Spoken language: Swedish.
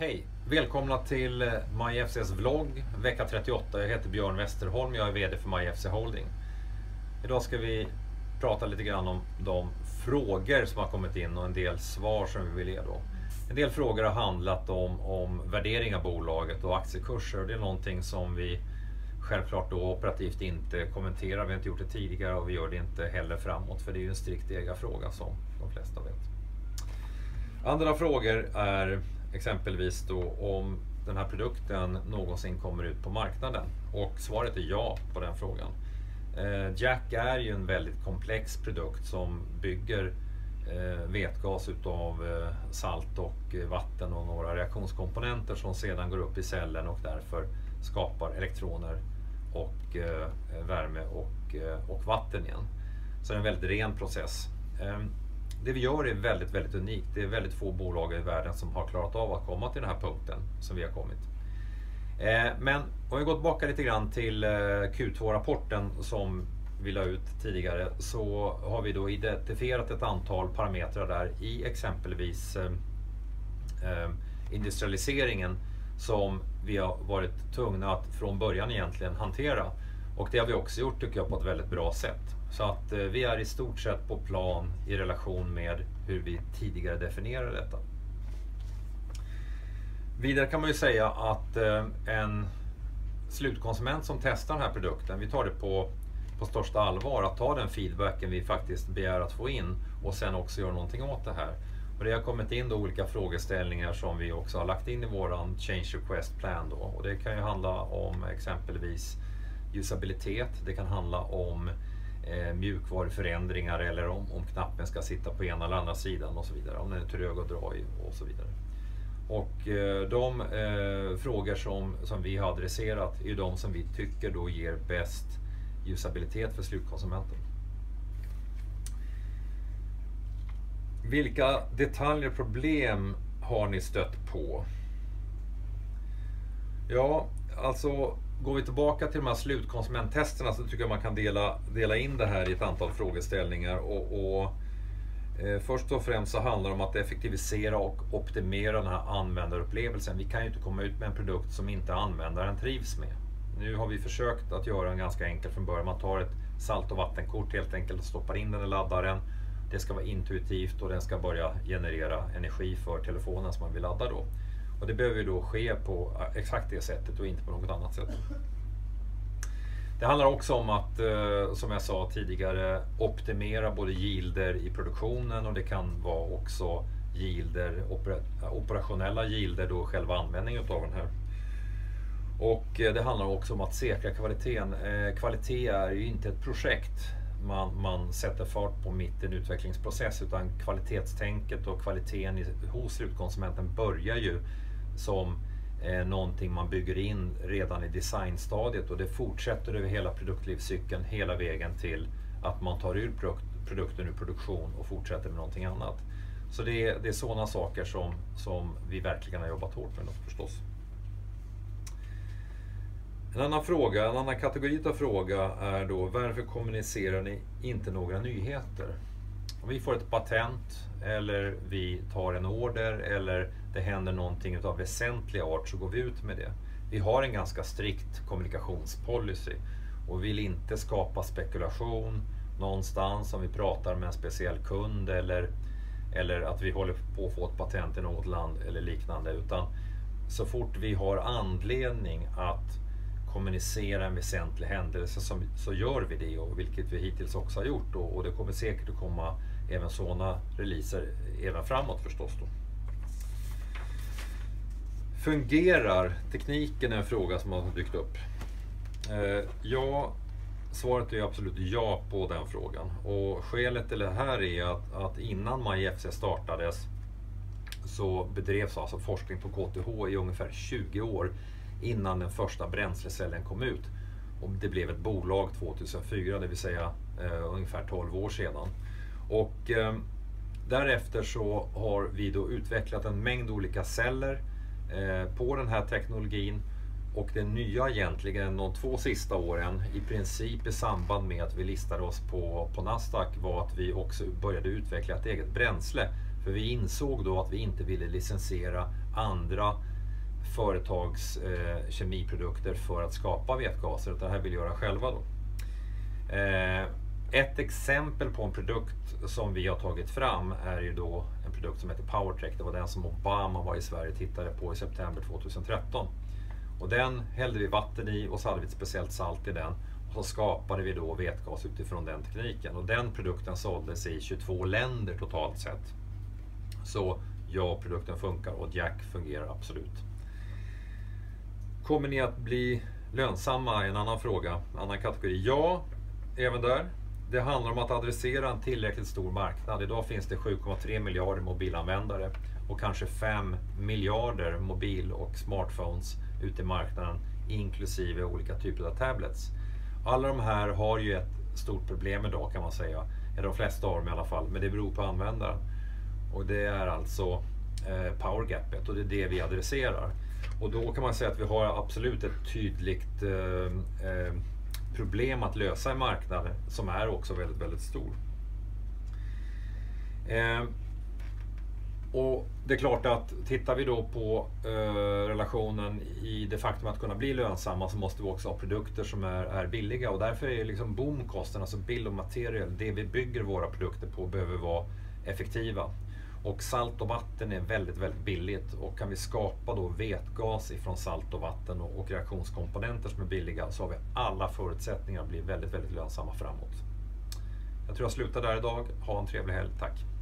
Hej! Välkomna till MyFCs vlogg vecka 38. Jag heter Björn Westerholm, jag är VD för MyFC Holding. Idag ska vi prata lite grann om de frågor som har kommit in och en del svar som vi vill ge då. En del frågor har handlat om, om värdering av bolaget och aktiekurser och det är någonting som vi självklart då operativt inte kommenterar. Vi har inte gjort det tidigare och vi gör det inte heller framåt för det är ju en strikt ägarfråga som de flesta vet. Andra frågor är exempelvis då om den här produkten någonsin kommer ut på marknaden? Och svaret är ja på den frågan. Eh, Jack är ju en väldigt komplex produkt som bygger eh, vätgas utav eh, salt och vatten och några reaktionskomponenter som sedan går upp i cellen och därför skapar elektroner och värme och, och vatten igen. Så det är en väldigt ren process. Ehm, det vi gör är väldigt, väldigt unikt. Det är väldigt få bolag i världen som har klarat av att komma till den här punkten som vi har kommit. Eh, men om vi går tillbaka lite grann till eh, Q2-rapporten som vi la ut tidigare så har vi då identifierat ett antal parametrar där i exempelvis eh, industrialiseringen som vi har varit tvungna att från början egentligen hantera. Och det har vi också gjort tycker jag på ett väldigt bra sätt. Så att eh, vi är i stort sett på plan i relation med hur vi tidigare definierade detta. Vidare kan man ju säga att eh, en slutkonsument som testar den här produkten, vi tar det på, på största allvar att ta den feedbacken vi faktiskt begär att få in och sen också göra någonting åt det här. Och det har kommit in då olika frågeställningar som vi också har lagt in i våran Change Request Plan då. Och det kan ju handla om exempelvis usabilitet, det kan handla om eh, mjukvaruförändringar eller om, om knappen ska sitta på ena eller andra sidan och så vidare. Om den är trög att dra i och så vidare. Och eh, de eh, frågor som, som vi har adresserat är de som vi tycker då ger bäst usabilitet för slutkonsumenten. Vilka detaljer och problem har ni stött på? Ja, alltså Går vi tillbaka till de här slutkonsumenttesterna så tycker jag man kan dela, dela in det här i ett antal frågeställningar. Och, och eh, först och främst så handlar det om att effektivisera och optimera den här användarupplevelsen. Vi kan ju inte komma ut med en produkt som inte användaren trivs med. Nu har vi försökt att göra en ganska enkel från början. Man tar ett salt och vattenkort helt enkelt och stoppar in den i laddaren. Det ska vara intuitivt och den ska börja generera energi för telefonen som man vill ladda då. Och det behöver då ske på eh, exakt det sättet och inte på något annat sätt. Det handlar också om att, eh, som jag sa tidigare, optimera både yielder i produktionen och det kan vara också gilder, operationella yielder, då själva användningen av den här. Och eh, det handlar också om att säkra kvaliteten. Kvalitet är ju inte ett projekt man, man sätter fart på mitt i en utvecklingsprocess utan kvalitetstänket och kvaliteten hos slutkonsumenten börjar ju som eh, någonting man bygger in redan i designstadiet och det fortsätter över hela produktlivscykeln hela vägen till att man tar ur produkten ur produktion och fortsätter med någonting annat. Så det är, det är sådana saker som, som vi verkligen har jobbat hårt med förstås. En annan fråga, en annan kategori av fråga är då varför kommunicerar ni inte några nyheter? Om vi får ett patent eller vi tar en order eller det händer någonting av väsentlig art så går vi ut med det. Vi har en ganska strikt kommunikationspolicy och vill inte skapa spekulation någonstans om vi pratar med en speciell kund eller, eller att vi håller på att få ett patent i något land eller liknande. Utan så fort vi har anledning att kommunicera en väsentlig händelse så, så gör vi det, och vilket vi hittills också har gjort. Och, och det kommer säkert att komma även sådana releaser även framåt förstås. Då. Fungerar tekniken är en fråga som har dykt upp. Eh, ja, svaret är absolut ja på den frågan. Och skälet till det här är att, att innan MyFC startades så bedrevs alltså forskning på KTH i ungefär 20 år innan den första bränslecellen kom ut. Och det blev ett bolag 2004, det vill säga eh, ungefär 12 år sedan. Och eh, därefter så har vi då utvecklat en mängd olika celler eh, på den här teknologin. Och det nya egentligen de två sista åren, i princip i samband med att vi listade oss på, på Nasdaq, var att vi också började utveckla ett eget bränsle För vi insåg då att vi inte ville licensiera andra företags eh, kemiprodukter för att skapa vätgaser, utan det här vill vi göra själva. Då. Eh, ett exempel på en produkt som vi har tagit fram är ju då en produkt som heter Powertrack. Det var den som Obama var i Sverige och tittade på i september 2013. Och den hällde vi vatten i och så hade vi ett speciellt salt i den. Och så skapade vi då vätgas utifrån den tekniken. Och den produkten såldes i 22 länder totalt sett. Så ja, produkten funkar och Jack fungerar absolut. Kommer ni att bli lönsamma? En annan fråga, en annan kategori. Ja, även där. Det handlar om att adressera en tillräckligt stor marknad. Idag finns det 7,3 miljarder mobilanvändare och kanske 5 miljarder mobil och smartphones ute i marknaden inklusive olika typer av tablets. Alla de här har ju ett stort problem idag kan man säga. Eller de flesta av dem i alla fall, men det beror på användaren. Och det är alltså eh, power gapet och det är det vi adresserar. Och då kan man säga att vi har absolut ett tydligt eh, eh, problem att lösa i marknaden som är också väldigt, väldigt stor. Eh, och Det är klart att tittar vi då på eh, relationen i det faktum att kunna bli lönsamma så måste vi också ha produkter som är, är billiga och därför är liksom boomkosten, alltså bill och material, det vi bygger våra produkter på behöver vara effektiva. Och salt och vatten är väldigt, väldigt billigt och kan vi skapa då vätgas ifrån salt och vatten och, och reaktionskomponenter som är billiga så har vi alla förutsättningar att bli väldigt, väldigt lönsamma framåt. Jag tror jag slutar där idag. Ha en trevlig helg. Tack!